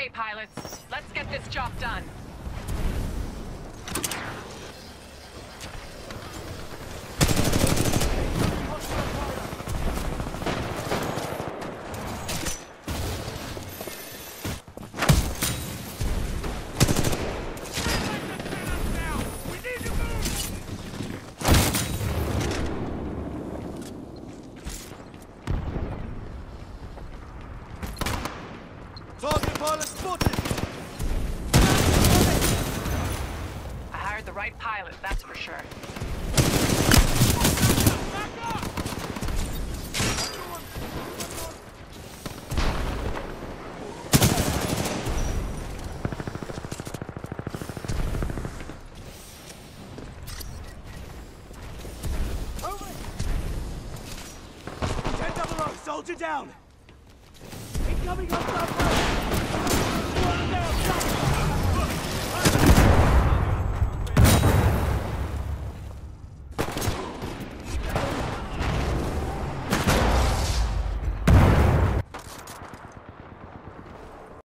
Okay, pilots. Let's get this job done. Target pilot spotted! I hired the right pilot, that's for sure. Soldier down! One down,